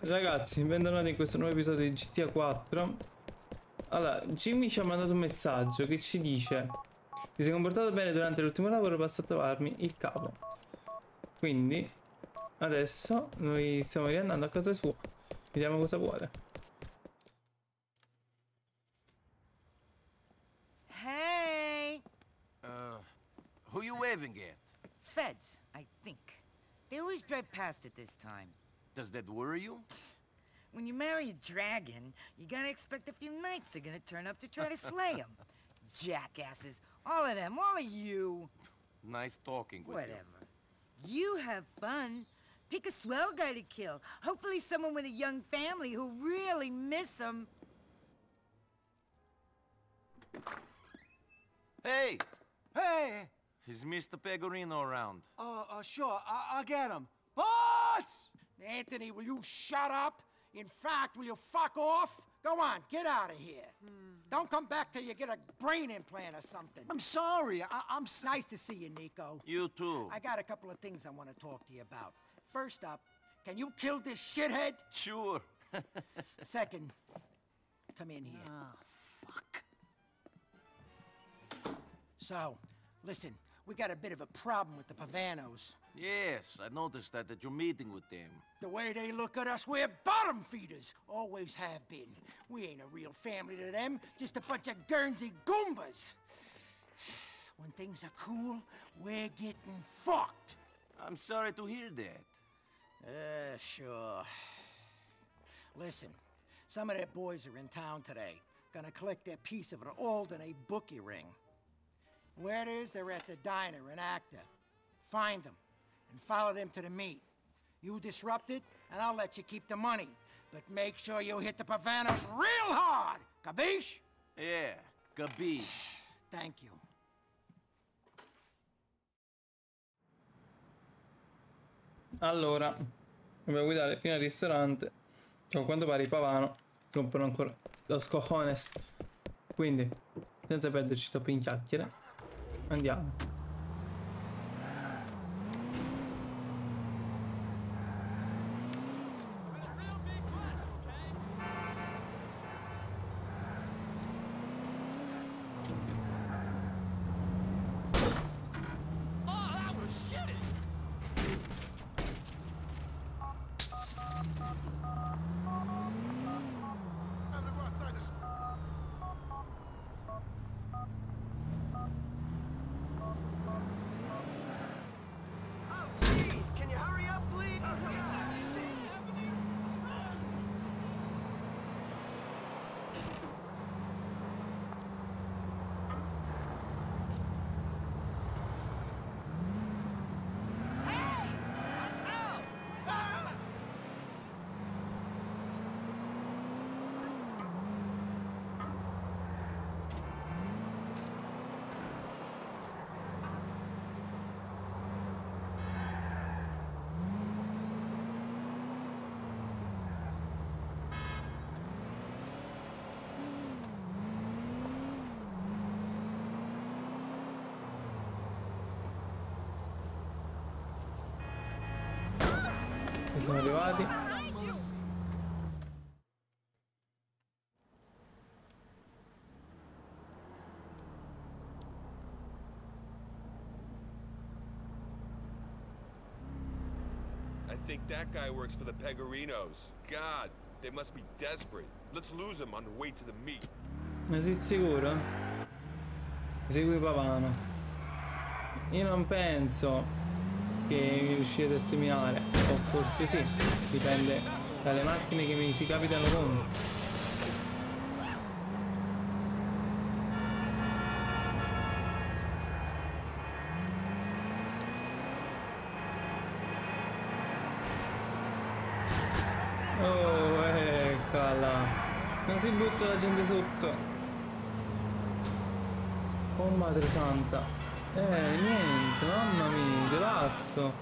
Ragazzi, bentornati in questo nuovo episodio di GTA 4. Allora, Jimmy ci ha mandato un messaggio che ci dice Ti sei comportato bene durante l'ultimo lavoro, basta trovarmi il capo. Quindi, adesso noi stiamo riandando a casa sua. Vediamo cosa vuole. Hey! Uh, who you waving at? Feds, I think. They always drive past it this time. Does that worry you? When you marry a dragon, you gotta expect a few knights are gonna turn up to try to slay him. Jackasses. All of them, all of you. Nice talking with Whatever. You have fun. Pick a swell guy to kill. Hopefully someone with a young family who really miss him. Hey! Hey! Is Mr. Pegorino around? Uh, uh, sure, I I'll get him. Boss! Anthony, will you shut up? In fact, will you fuck off? Go on, get out of here. Don't come back till you get a brain implant or something. I'm sorry. I I'm s- nice to see you, Niko. You too. I got a couple of things I want to talk to you about. First up, can you kill this shithead? Sure. Second, come in here. fuck. So, listen, we got a bit of a problem with the Pavanos. Yes, I noticed that at your meeting with them. The way they look at us, we're bottom feeders. Always have been. We ain't a real family to them, just a bunch of Guernsey Goombas. When things are cool, we're getting fucked. I'm sorry to hear that. Uh, sure. Listen, some of their boys are in town today. Gonna collect their piece of an Alderney bookie ring. Where it is, they're at the diner in Acta. Find them and follow them to the meet. You disrupt it, and I'll let you keep the money. But make sure you hit the Pavanos real hard! Capiche? Yeah, capiche. Thank you. Allora, dobbiamo guidare fino al ristorante. A quanto pare i Pavano rompono ancora lo scojones. Quindi, senza perderci troppo in chiacchiere, 그 럼. Siamo arrivati. I think that guy works for the Pegorinos. God, they must be desperate. Let's lose him on the way to the meet. Ma sei sicuro? Segui Pavano. Io non penso che mi riuscirete a seminare. O forse sì. Dipende dalle macchine che mi si capitano contro. Oh, eccola. Non si butta la gente sotto. Oh madre santa. Eh, niente, mamma mia, devasto.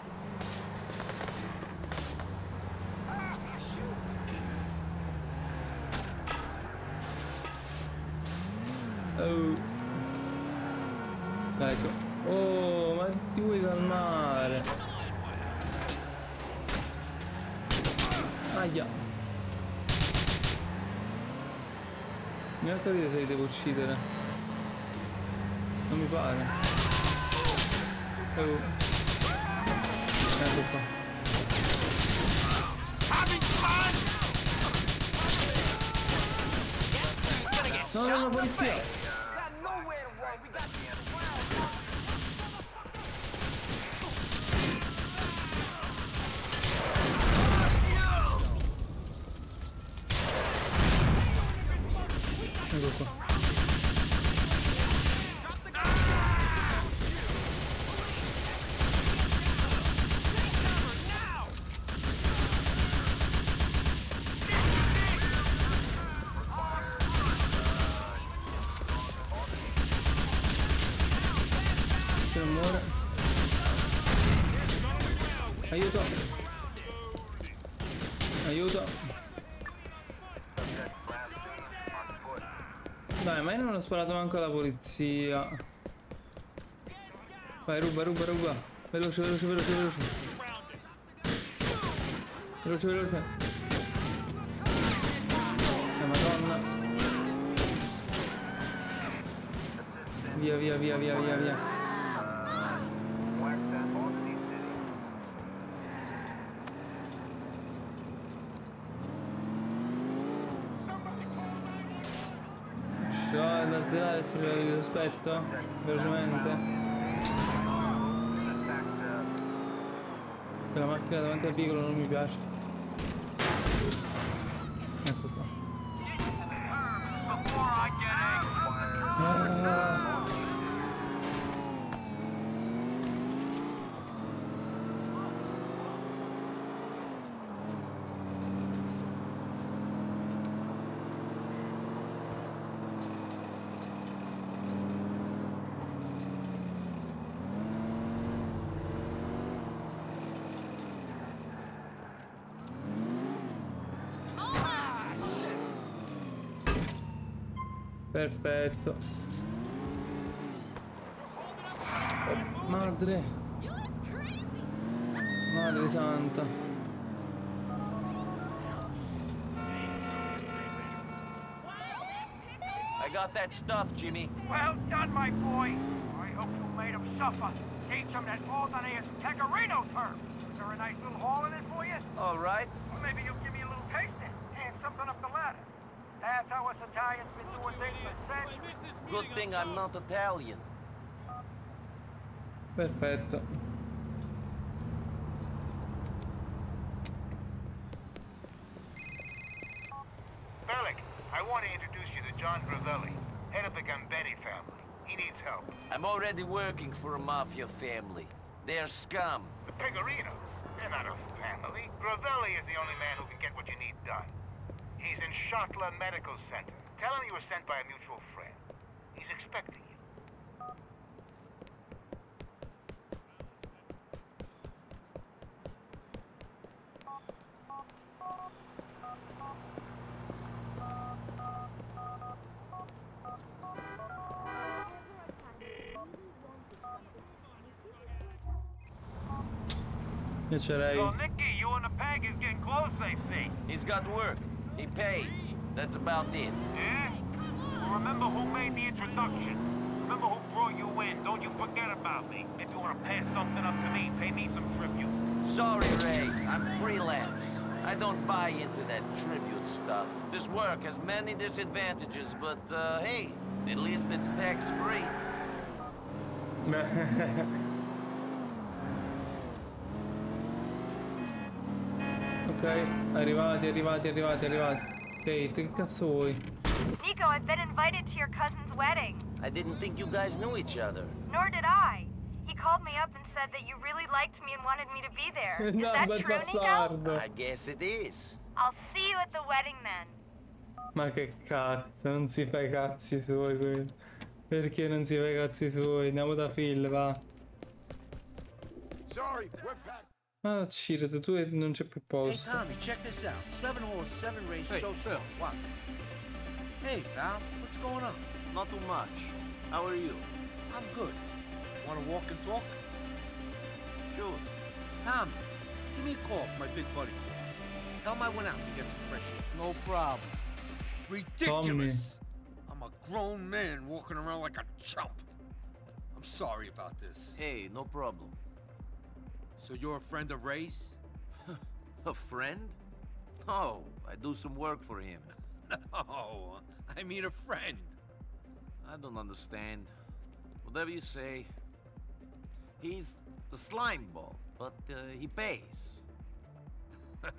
Oh. Dai su. Oh, ma ti vuoi calmare? Aia. Non ho capito se li devo uccidere. Non mi pare. Oh. Ecco qua. No, no, no, polizia! Ecco Ho sparato manco alla polizia. Vai, ruba, ruba, ruba. Veloce, veloce, veloce, veloce. Veloce, veloce. Eh, madonna. Via, via, via, via, via, via. Da zero adesso vi aspetto velocemente. La macchina davanti al veicolo non mi piace Perfetto. Oh, madre. Madre santa. I got that stuff, Jimmy. Well done, my boy. I hope you made him suffer. Teach him that Alderneer's Pegorino term. Is there a nice little haul in it for you? All right. Or maybe you'll give me a little tasting. Hand something up the ladder. That's how us Italians been doing things for centuries. Good thing I'm not Italian. Perfetto. Bellic, I want to introduce you to John Gravelli, head of the Gambetti family. He needs help. I'm already working for a mafia family. They're scum. The Pegorinos, they're not a family. Gravelli is the only man who can get what you need done. He's in Schottler Medical Center. Tell him you were sent by a mutual friend. He's expecting you. Piacerei. So, Nicky, you and the Peg is getting close, they see. He's got work. He pays. That's about it. Yeah? Well, remember who made the introduction. Remember who brought you in. Don't you forget about me. If you want to pass something up to me, pay me some tribute. Sorry, Ray. I'm freelance. I don't buy into that tribute stuff. This work has many disadvantages, but, uh, hey, at least it's tax-free. ok, arrivati, arrivati, arrivati, arrivati. Kate, che cazzo vuoi? Nico, I've been invited to your cousin's wedding. I didn't think you guys knew each other. Nor did I. He called me up and said that you really liked me and wanted me to be there. Is no, that true, Nico? bastardo. I guess it is. I'll see you at the wedding then. Ma che cazzo, non si fa i cazzi suoi quello. Perché non si fa i cazzi suoi? Andiamo da Phil, va. Sorry, we're back. Ma Ciret, tu e- non c'è più Hey, posto. Tommy, check this out. Seven horse, seven race, Hey, show Phil. What? Hey, pal, what's going on? Not too much. How are you? I'm good. Want to walk and talk? Sure. Tommy, give me a call for my big buddy call. Tell him I went out to get some fresh air. No problem. Ridiculous! I'm a grown man walking around like a chump. I'm sorry about this. Hey, no problem. So you're a friend of Ray's? A friend? No, I do some work for him. No, I mean a friend. I don't understand. Whatever you say. He's a slime ball, but uh, he pays.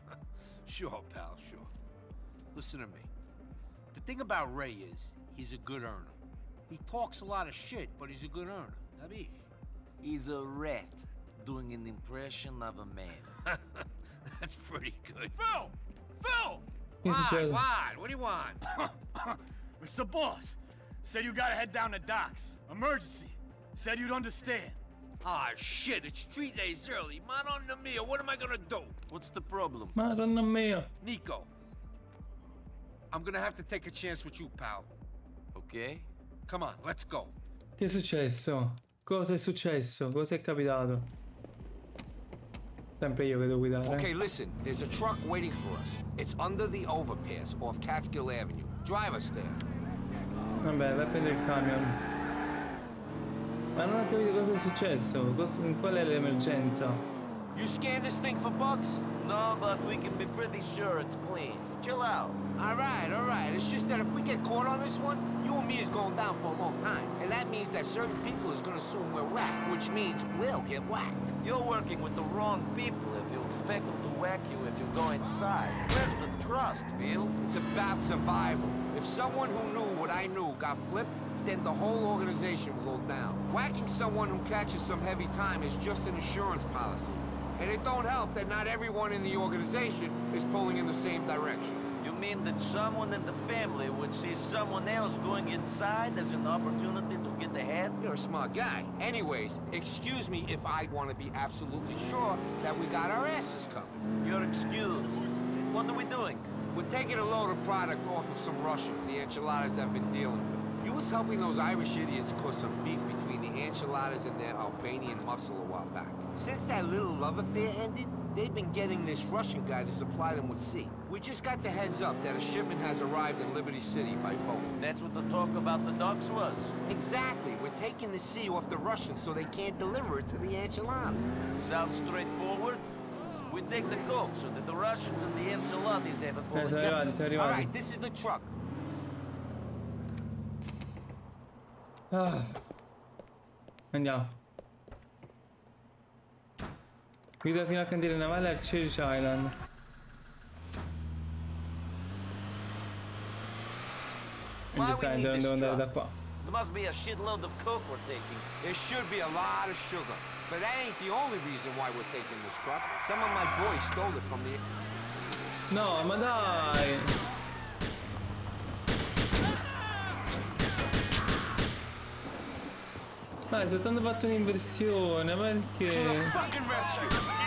Sure, pal, sure. Listen to me. The thing about Ray is, he's a good earner. He talks a lot of shit, but he's a good earner. Dabish. He's a rat doing an impression of a man. That's pretty good. Phil! Phil! Che succede? What? What do you want? Mr. Boss, said you gotta head down to docks. Emergency. Said you'd understand. Ah, shit, it's three days early. Madonna mia, what am I gonna do? What's the problem? Madonna mia. Niko. I'm gonna have to take a chance with you, pal. Okay? Come on, let's go. Che è successo? Cosa è successo? Cosa è capitato? Sempre io che devo guidare. Okay, listen, there's a truck waiting for us. It's under the overpass off Catskill Avenue. Drive us there. Vabbè, vai a prendere il camion. Ma non ho capito cosa è successo. Cosa- qual è l'emergenza? You scan this thing for bugs? No, but we can be pretty sure it's clean. Chill out. All right, all right. It's just that if we get caught on this one, you and me is going down for a long time. And that means that certain people is gonna assume we're whacked, which means we'll get whacked. You're working with the wrong people if you expect them to whack you if you go inside. Where's the trust, Phil? It's about survival. If someone who knew what I knew got flipped, then the whole organization will go down. Whacking someone who catches some heavy time is just an insurance policy. And it don't help that not everyone in the organization is pulling in the same direction. You mean that someone in the family would see someone else going inside as an opportunity to get ahead? You're a smart guy. Anyways, excuse me if I want to be absolutely sure that we got our asses covered. You're excused. What are we doing? We're taking a load of product off of some Russians the Ancelottis have been dealing with. You was helping those Irish idiots cause some beef Ancelottis and their Albanian muscle a while back. Since that little love affair ended, they've been getting this Russian guy to supply them with sea. We just got the heads up that a shipment has arrived in Liberty City by boat. That's what the talk about the ducks was. Exactly. We're taking the sea off the Russians so they can't deliver it to the Ancelottis. Sounds straightforward. We take the coke so that the Russians and the Ancelottis have a full siamo arrivati, siamo All arrivati. right, this is the truck. Ah. Andiamo. Guida fino al cantiere navale a Charge Island. Why we need this andare da truck? qua. There must be a shitload of coke we're taking. There should be a lot of sugar. But that ain't the only reason why we're taking this truck. Some of my boys stole it from the... No, ma dai! Dai, soltanto fatto un'inversione, ma perché?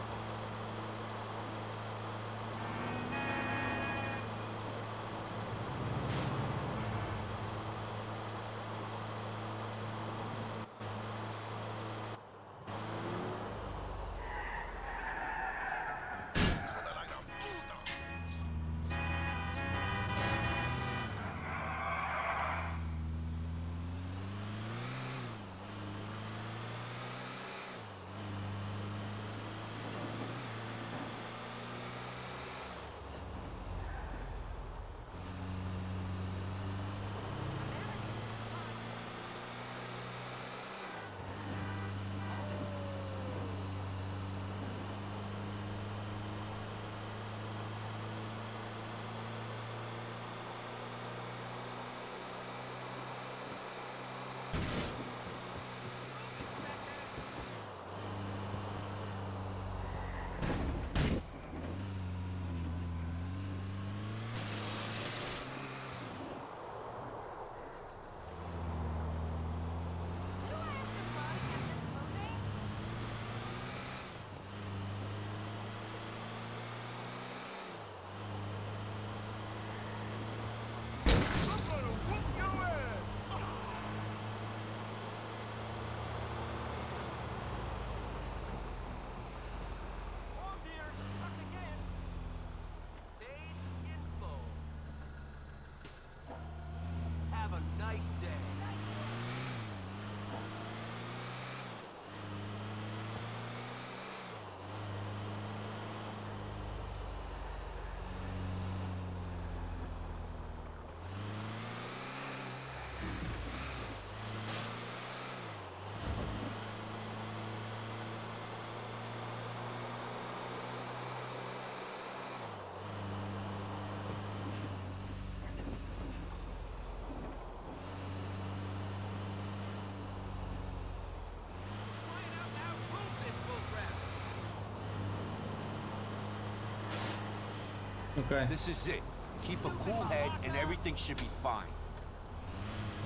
Ok. This is it. Keep a cool head and everything should be fine.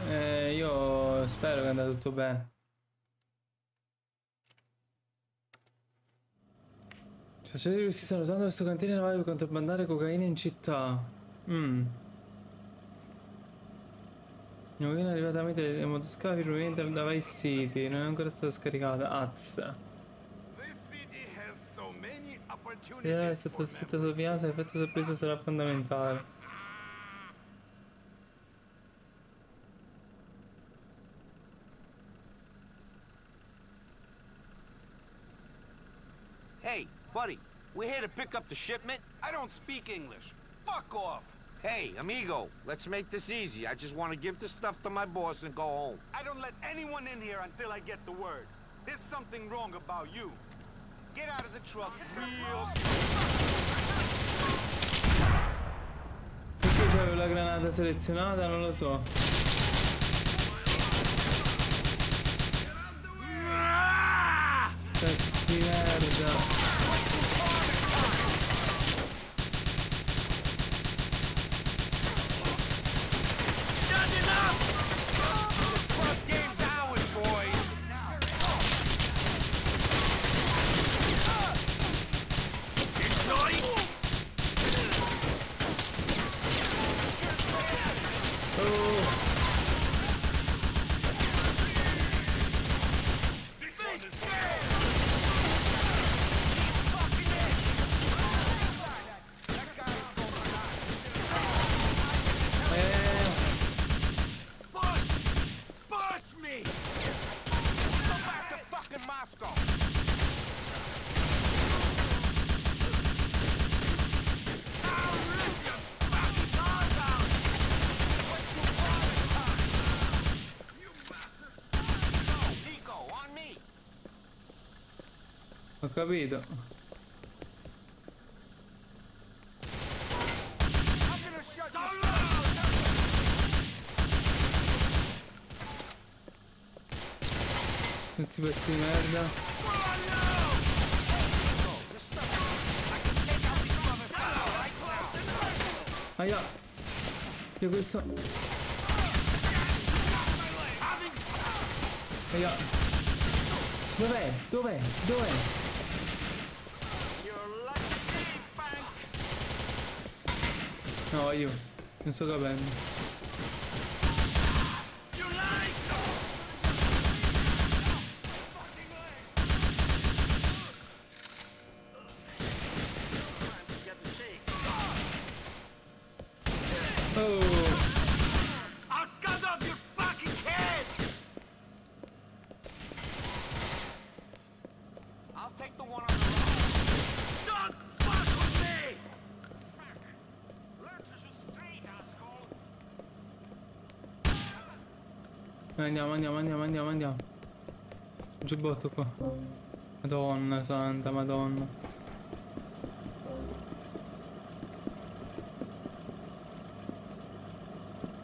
Eh, io spero che andrà tutto bene. Cioè, si stanno usando questo cantiere navale per contrabbandare cocaina in città. Mm. La cocaina è arrivata tramite dei motoscafi provenienti da Vice City. Non è ancora stata scaricata. Az. Se è stata stretta sorveglianza, l'effetto sorpresa sarà fondamentale. Hey, buddy, we're here to pick up the shipment. I don't speak English. Fuck off. Hey, amigo, let's make this easy. I just want to give the stuff to my boss and go home. I don't let anyone in here until I get the word. There's something wrong about you. Get out of the truck real Perché c'avevo la granata selezionata? Non lo so. Pezzi merda. Capito. Questi pezzi di merda. Aia! Io questo. Aia! Dov'è? Dov'è? Dov'è? No, io. Non sto capendo. Andiamo, andiamo, andiamo, andiamo, andiamo. Giubbotto qua. Madonna santa, madonna.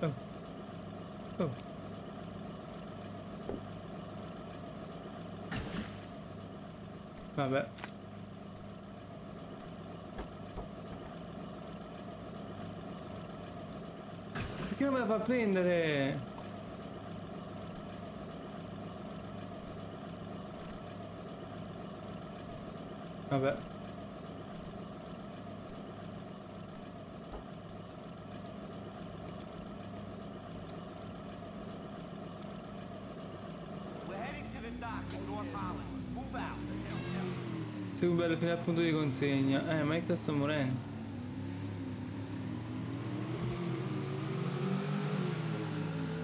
Oh. Oh. Vabbè. Perché non me la fa prendere? Vabbè. We're heading to the docks in North Holland. Move out. Segui bello fino al punto di consegna. Eh, Michael sta morendo.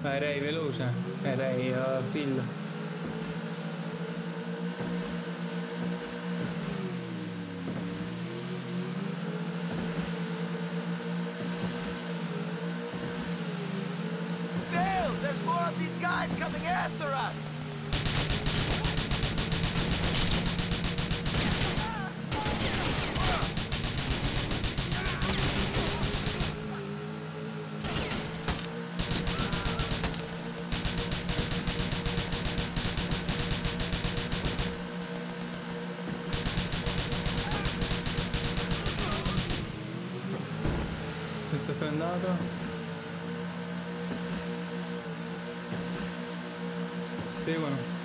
Vai Ray, veloce. Eh, Ray, uh, Phil. coming after us! Is it another? bueno.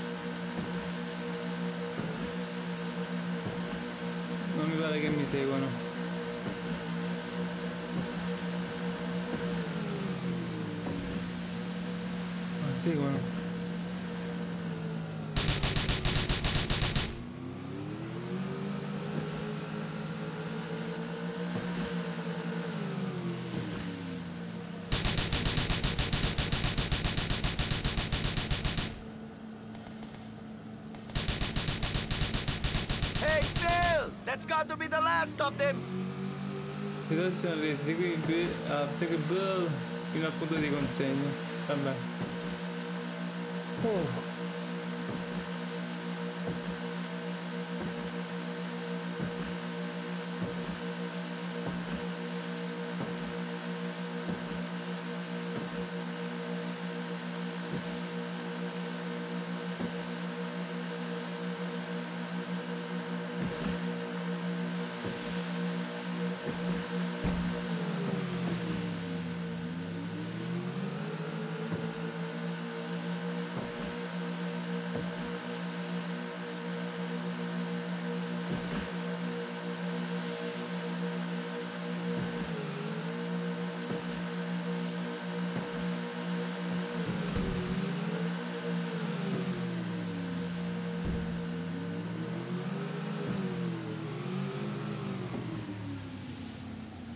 That's got to be the last of them! Sono resi, segui il bill, ah, segui il bill fino al punto di consegna. Vabbè. Oh.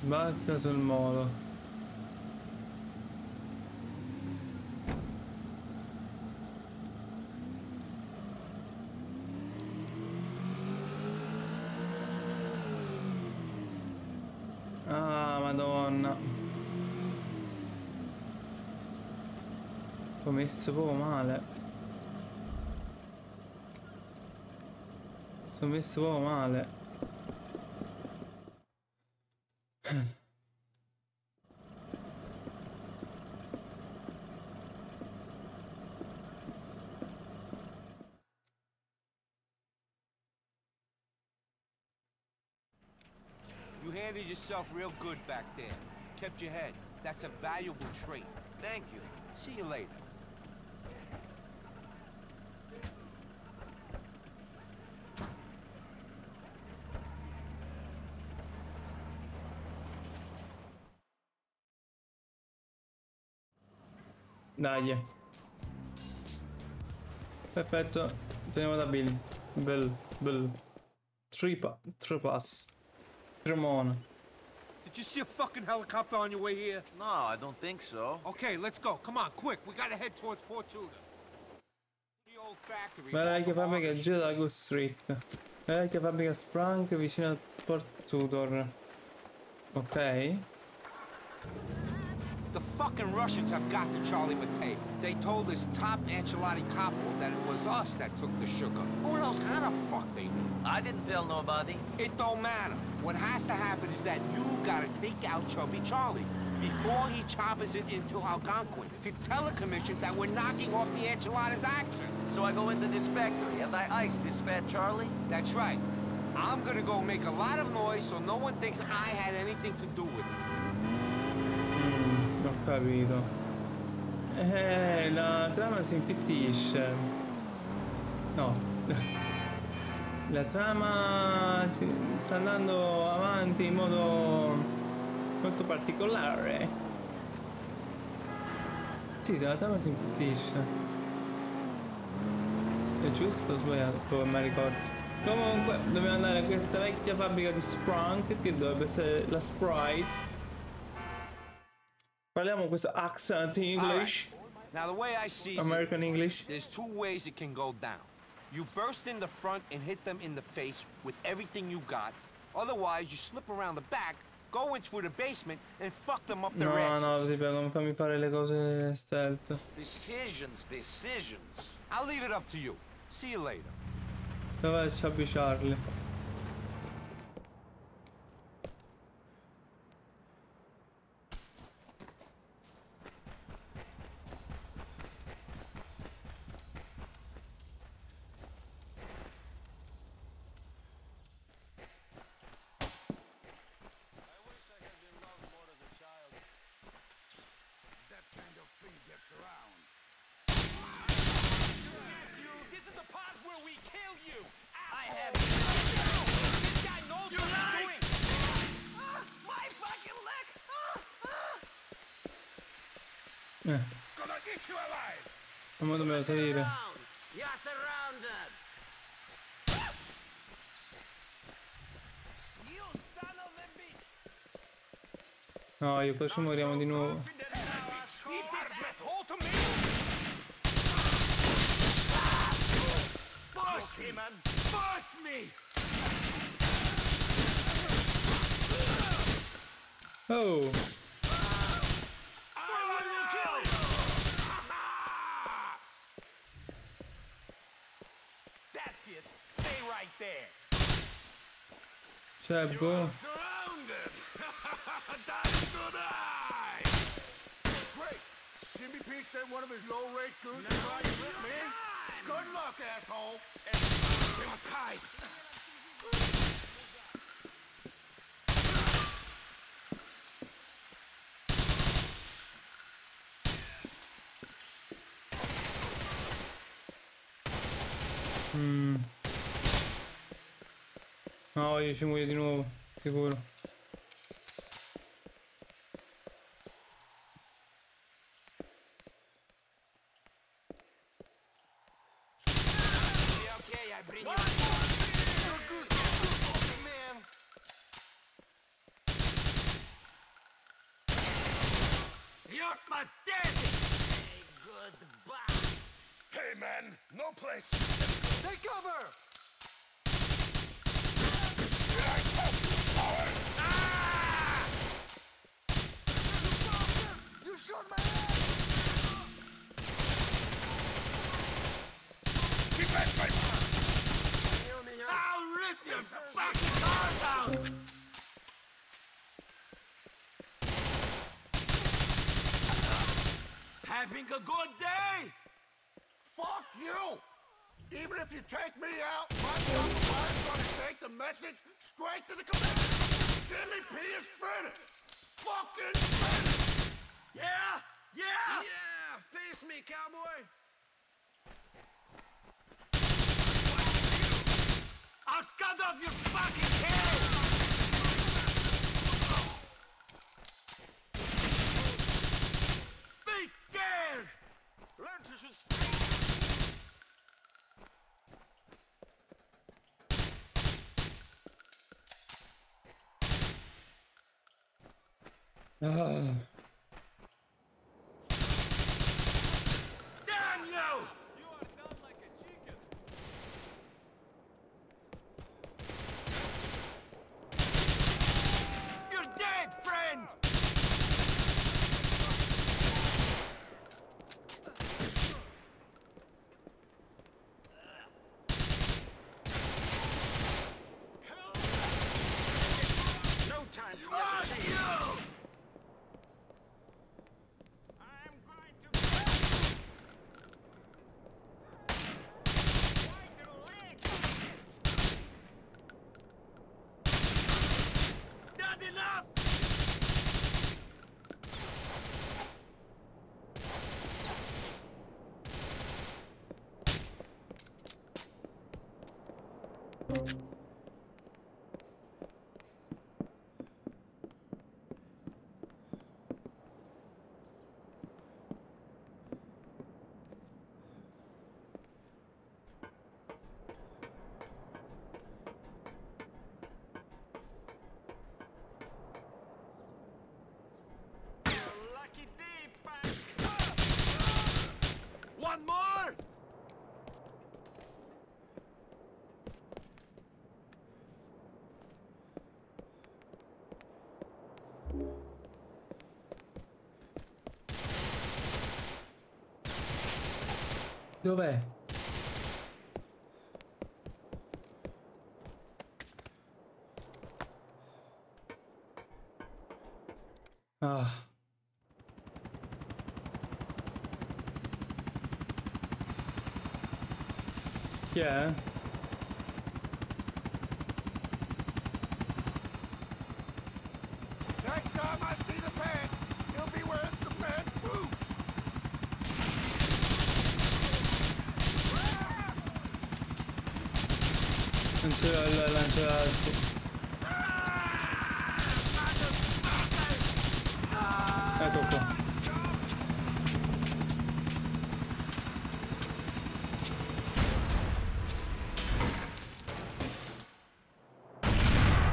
Barca sul molo. Ah, madonna. Ho messo proprio male. Sono messo proprio male. Yourself real good back there. Kept your head. That's a valuable trait. Thank you. See you later. Dai. Perfetto. Teniamo da Bill. Bill. Bill. Tripa. Tripas. Tremona. Did you see a fucking helicopter on your way here? No, I don't think so. Okay, let's go. Come on, quick. We gotta head towards Fortuna. The old factory. La vecchia fabbrica gira da Good Street. La vecchia fabbrica Sprunk vicino a Port Tudor. Ok. The fucking Russians have got to Charlie Matei. They told this top Ancelotti couple that it was us that took the sugar. Who knows how the fuck they knew? I didn't tell nobody. It don't matter. What has to happen is that you gotta take out Chubby Charlie before he choppers it into Algonquin to tell the commission that we're knocking off the Ancelotti's action. So I go into this factory and I ice this fat Charlie? That's right. I'm gonna go make a lot of noise so no one thinks I had anything to do with it. Capito. Eh, la trama si infittisce. No. La trama si- sta andando avanti in modo molto particolare. Sì, la trama si infittisce. È giusto o sbagliato? Come ricordo. Comunque, dobbiamo andare a questa vecchia fabbrica di Sprunk, che dovrebbe essere la Sprite. Parliamo questo accent English. Now, the way I see it, American English. there's two ways it can go down. You burst in the front and hit them in the face with everything you got. Otherwise, you slip around the back, go in through the basement, and fuck them up their No, asses. no, ti prego, non fammi fare le cose stealth. Decisions, decisions. I'll leave it up to you. See you later. Dov'è Chubby Charlie? Eh. Non dobbiamo salire. No, io adesso moriamo di nuovo. Oh! Die! Great! Jimmy P sent one of his low-rate goons to try to get me? Good luck, asshole! We must hide! Mm. No, io ci muoio di nuovo, sicuro. Having a good day? Fuck you! Even if you take me out, my number five's gonna take the message straight to the commander! Jimmy P is finished! Fucking finished! Yeah? Yeah? Yeah, face me, cowboy. I'll cut off your fucking head! Be scared! Learn to shoot... Ah. Damn you! Nové. Ah. Yeah. cazzo. Ecco qua.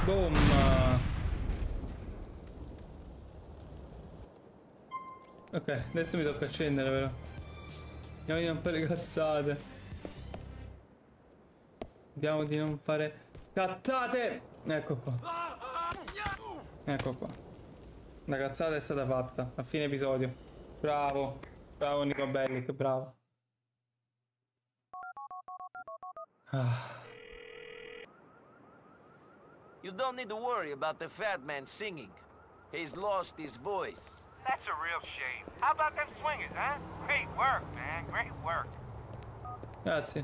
Boom. Ok, adesso mi tocca accendere però. Andiamo di non fare cazzate. Vediamo di non fare cazzate. Ecco qua. Ecco qua. La cazzata è stata fatta a fine episodio. Bravo. Bravo Nico Bellic, bravo. Ah. You don't need to worry about the fat man singing. He's lost his voice. That's a real shame. How about them swingers, huh? Great work, man. Great work. Grazie.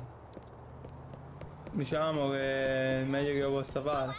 Diciamo che è meglio che io possa fare.